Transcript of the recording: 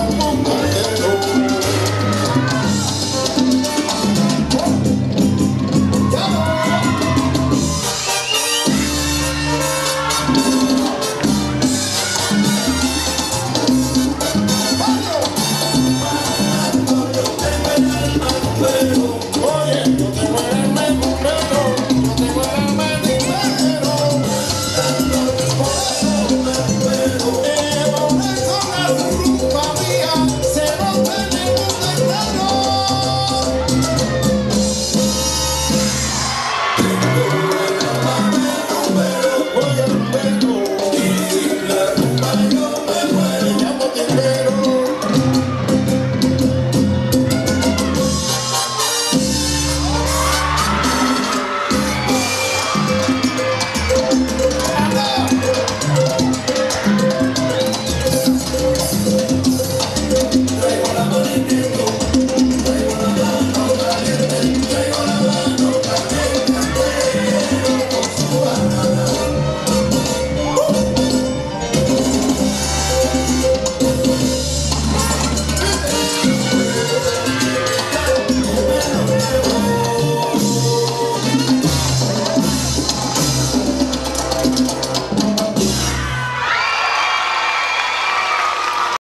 我不